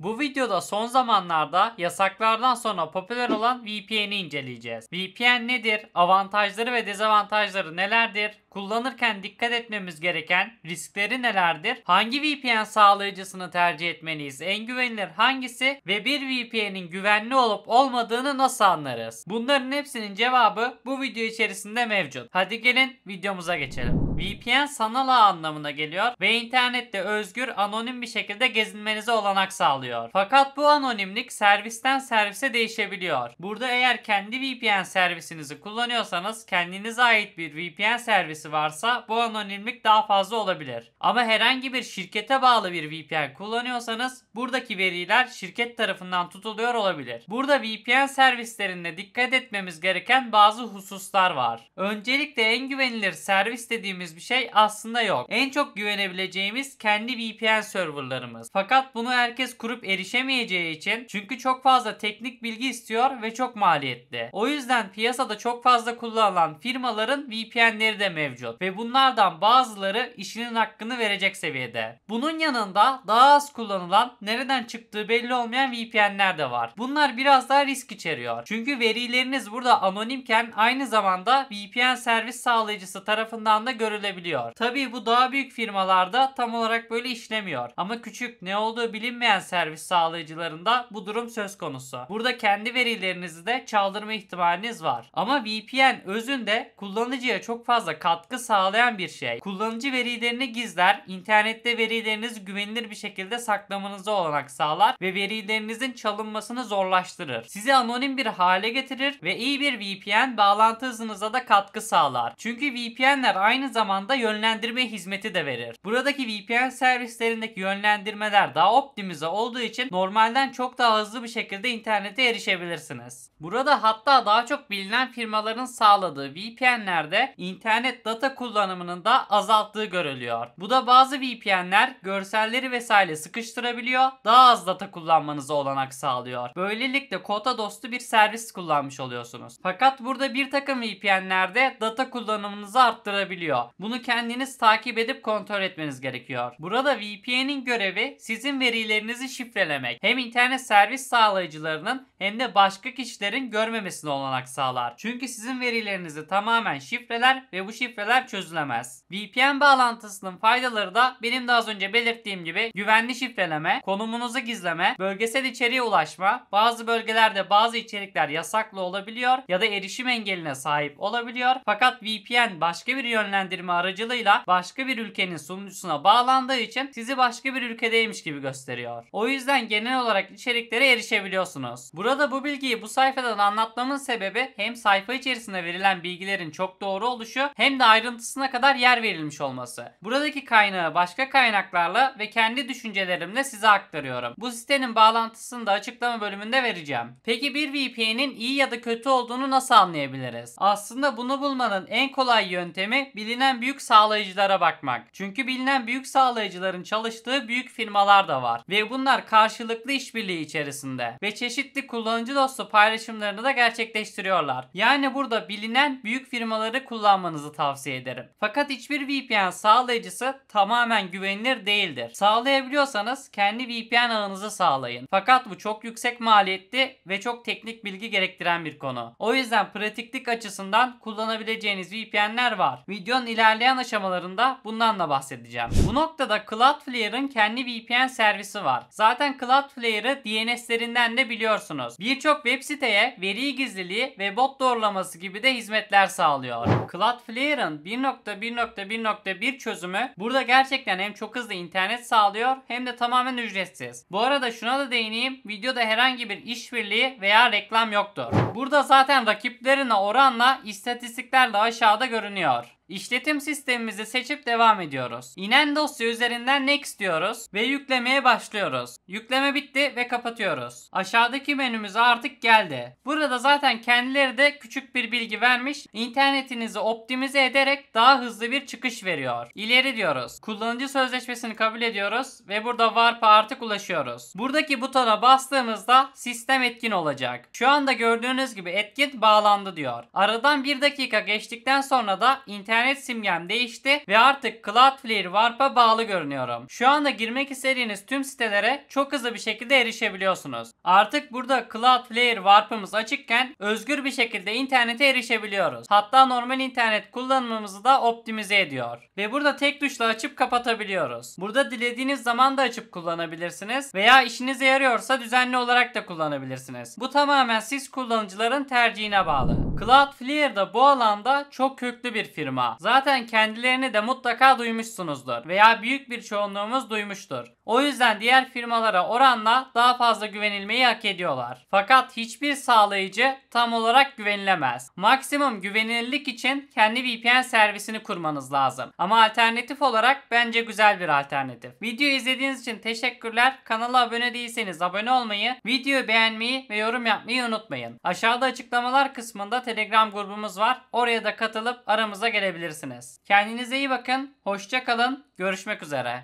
Bu videoda son zamanlarda yasaklardan sonra popüler olan VPN'i inceleyeceğiz. VPN nedir? Avantajları ve dezavantajları nelerdir? Kullanırken dikkat etmemiz gereken riskleri nelerdir? Hangi VPN sağlayıcısını tercih etmeliyiz? En güvenilir hangisi? Ve bir VPN'in güvenli olup olmadığını nasıl anlarız? Bunların hepsinin cevabı bu video içerisinde mevcut. Hadi gelin videomuza geçelim. VPN sanal ağ anlamına geliyor ve internette özgür, anonim bir şekilde gezinmenize olanak sağlıyor. Fakat bu anonimlik servisten servise değişebiliyor. Burada eğer kendi VPN servisinizi kullanıyorsanız kendinize ait bir VPN servisi varsa bu anonimlik daha fazla olabilir. Ama herhangi bir şirkete bağlı bir VPN kullanıyorsanız buradaki veriler şirket tarafından tutuluyor olabilir. Burada VPN servislerinde dikkat etmemiz gereken bazı hususlar var. Öncelikle en güvenilir servis dediğimiz bir şey aslında yok. En çok güvenebileceğimiz kendi VPN serverlarımız. Fakat bunu herkes kurup erişemeyeceği için çünkü çok fazla teknik bilgi istiyor ve çok maliyetli. O yüzden piyasada çok fazla kullanılan firmaların VPN'leri de mevcut ve bunlardan bazıları işinin hakkını verecek seviyede. Bunun yanında daha az kullanılan, nereden çıktığı belli olmayan VPN'ler de var. Bunlar biraz daha risk içeriyor. Çünkü verileriniz burada anonimken aynı zamanda VPN servis sağlayıcısı tarafından da görülebiliyor. Tabii bu daha büyük firmalarda tam olarak böyle işlemiyor. Ama küçük ne olduğu bilinmeyen servis sağlayıcılarında bu durum söz konusu. Burada kendi verilerinizi de çaldırma ihtimaliniz var. Ama VPN özünde kullanıcıya çok fazla katkı sağlayan bir şey. Kullanıcı verilerini gizler, internette verilerinizi güvenilir bir şekilde saklamanıza olanak sağlar ve verilerinizin çalınmasını zorlaştırır. Sizi anonim bir hale getirir ve iyi bir VPN bağlantı hızınıza da katkı sağlar. Çünkü VPN'ler aynı zamanda yönlendirme hizmeti de verir. Buradaki VPN servislerindeki yönlendirmeler daha optimize olduğu için normalden çok daha hızlı bir şekilde internete erişebilirsiniz. Burada hatta daha çok bilinen firmaların sağladığı VPN'lerde internet data kullanımının da azalttığı görülüyor. Bu da bazı VPN'ler görselleri vesaire sıkıştırabiliyor, daha az data kullanmanıza olanak sağlıyor. Böylelikle kota dostu bir servis kullanmış oluyorsunuz. Fakat burada bir takım VPN'lerde data kullanımınızı arttırabiliyor. Bunu kendiniz takip edip kontrol etmeniz gerekiyor. Burada VPN'in görevi sizin verilerinizi şifrelemek. Hem internet servis sağlayıcılarının hem de başka kişilerin görmemesine olanak sağlar. Çünkü sizin verilerinizi tamamen şifreler ve bu şifreler çözülemez. VPN bağlantısının faydaları da benim de az önce belirttiğim gibi güvenli şifreleme, konumunuzu gizleme, bölgesel içeriğe ulaşma, bazı bölgelerde bazı içerikler yasaklı olabiliyor ya da erişim engeline sahip olabiliyor. Fakat VPN başka bir yönlendirme aracılığıyla başka bir ülkenin sunucusuna bağlandığı için sizi başka bir ülkedeymiş gibi gösteriyor. O yüzden genel olarak içeriklere erişebiliyorsunuz. Burada bu bilgiyi bu sayfadan anlatmamın sebebi hem sayfa içerisinde verilen bilgilerin çok doğru oluşu hem de ayrıntısına kadar yer verilmiş olması. Buradaki kaynağı başka kaynaklarla ve kendi düşüncelerimle size aktarıyorum. Bu sitenin bağlantısını da açıklama bölümünde vereceğim. Peki bir VPN'in iyi ya da kötü olduğunu nasıl anlayabiliriz? Aslında bunu bulmanın en kolay yöntemi bilinen büyük sağlayıcılara bakmak. Çünkü bilinen büyük sağlayıcıların çalıştığı büyük firmalar da var. Ve bunlar karşılıklı işbirliği içerisinde. Ve çeşitli kullanıcı dostu paylaşımlarını da gerçekleştiriyorlar. Yani burada bilinen büyük firmaları kullanmanızı tavsiye ederim. Fakat hiçbir VPN sağlayıcısı tamamen güvenilir değildir. Sağlayabiliyorsanız kendi VPN ağınızı sağlayın. Fakat bu çok yüksek maliyetli ve çok teknik bilgi gerektiren bir konu. O yüzden pratiklik açısından kullanabileceğiniz VPN'ler var. Videonun ilerleyen aşamalarında bundan da bahsedeceğim. Bu noktada Cloudflare'ın kendi VPN servisi var. Zaten Cloudflare'ı DNS'lerinden de biliyorsunuz. Birçok web siteye veri gizliliği ve bot doğrulaması gibi de hizmetler sağlıyor. Cloudflare'ın 1.1.1.1 çözümü burada gerçekten hem çok hızlı internet sağlıyor hem de tamamen ücretsiz. Bu arada şuna da değineyim. Videoda herhangi bir işbirliği veya reklam yoktur. Burada zaten rakiplerine oranla istatistikler de aşağıda görünüyor. İşletim sistemimizi seçip devam ediyoruz. İnen dosya üzerinden next diyoruz ve yüklemeye başlıyoruz. Yükleme bitti ve kapatıyoruz. Aşağıdaki menümüz artık geldi. Burada zaten kendileri de küçük bir bilgi vermiş. İnternetinizi optimize ederek daha hızlı bir çıkış veriyor. İleri diyoruz. Kullanıcı sözleşmesini kabul ediyoruz ve burada Warp'a artık ulaşıyoruz. Buradaki butona bastığımızda sistem etkin olacak. Şu anda gördüğünüz gibi etkin bağlandı diyor. Aradan bir dakika geçtikten sonra da internet internet simgem değişti ve artık Cloudflare Warp'a bağlı görünüyorum. Şu anda girmek istediğiniz tüm sitelere çok hızlı bir şekilde erişebiliyorsunuz. Artık burada Cloudflare Warp'ımız açıkken özgür bir şekilde internete erişebiliyoruz. Hatta normal internet kullanımımızı da optimize ediyor. Ve burada tek tuşla açıp kapatabiliyoruz. Burada dilediğiniz zaman da açıp kullanabilirsiniz veya işinize yarıyorsa düzenli olarak da kullanabilirsiniz. Bu tamamen siz kullanıcıların tercihine bağlı. Cloudflare da bu alanda çok köklü bir firma. Zaten kendilerini de mutlaka duymuşsunuzdur veya büyük bir çoğunluğumuz duymuştur. O yüzden diğer firmalara oranla daha fazla güvenilmeyi hak ediyorlar. Fakat hiçbir sağlayıcı tam olarak güvenilemez. Maksimum güvenilirlik için kendi VPN servisini kurmanız lazım. Ama alternatif olarak bence güzel bir alternatif. Videoyu izlediğiniz için teşekkürler. Kanala abone değilseniz abone olmayı, videoyu beğenmeyi ve yorum yapmayı unutmayın. Aşağıda açıklamalar kısmında Telegram grubumuz var. Oraya da katılıp aramıza gelebilirsiniz. Kendinize iyi bakın. Hoşça kalın. Görüşmek üzere.